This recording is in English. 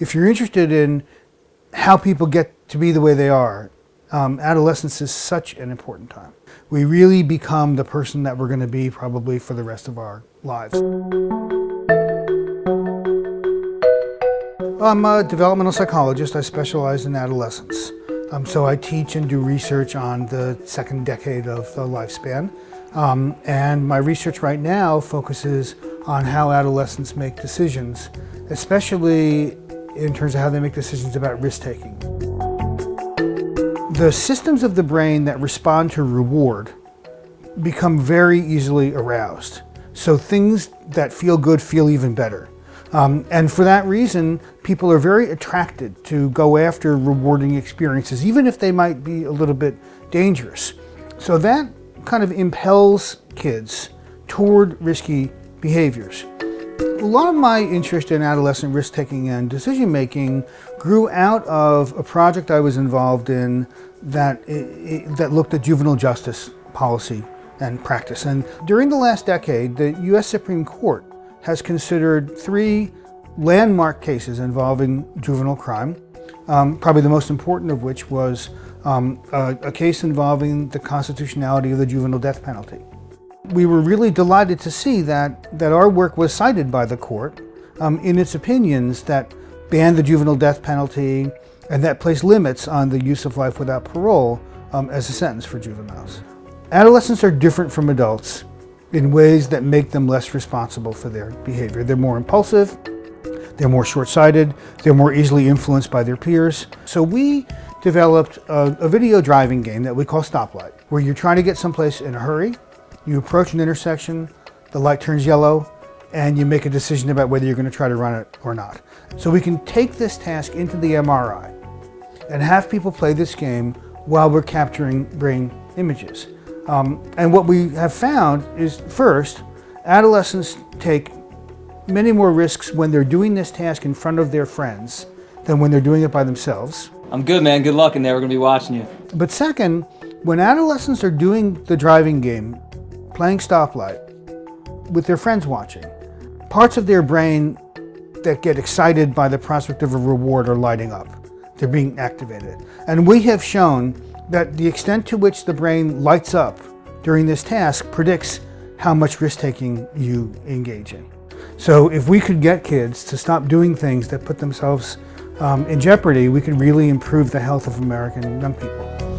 if you're interested in how people get to be the way they are, um, adolescence is such an important time. We really become the person that we're going to be probably for the rest of our lives. I'm a developmental psychologist. I specialize in adolescence. Um, so I teach and do research on the second decade of the lifespan. Um, and my research right now focuses on how adolescents make decisions, especially in terms of how they make decisions about risk taking. The systems of the brain that respond to reward become very easily aroused. So things that feel good feel even better. Um, and for that reason, people are very attracted to go after rewarding experiences, even if they might be a little bit dangerous. So that kind of impels kids toward risky behaviors. A lot of my interest in adolescent risk taking and decision making grew out of a project I was involved in that, that looked at juvenile justice policy and practice. And during the last decade, the US Supreme Court has considered three landmark cases involving juvenile crime, um, probably the most important of which was um, a, a case involving the constitutionality of the juvenile death penalty. We were really delighted to see that, that our work was cited by the court um, in its opinions that banned the juvenile death penalty and that placed limits on the use of life without parole um, as a sentence for juveniles. Adolescents are different from adults in ways that make them less responsible for their behavior. They're more impulsive, they're more short-sighted, they're more easily influenced by their peers. So we developed a, a, video driving game that we call Stoplight, where you're trying to get someplace in a hurry, you approach an intersection, the light turns yellow, and you make a decision about whether you're going to try to run it or not. So we can take this task into the MRI and have people play this game while we're capturing brain images. Um, and what we have found is first, adolescents take many more risks when they're doing this task in front of their friends than when they're doing it by themselves. I'm good, man. Good luck in there. We're going to be watching you. But second, when adolescents are doing the driving game, playing stoplight, with their friends watching, parts of their brain that get excited by the prospect of a reward are lighting up. They're being activated. And we have shown that the extent to which the brain lights up during this task predicts how much risk-taking you engage in. So if we could get kids to stop doing things that put themselves um, in jeopardy, we could really improve the health of American young people.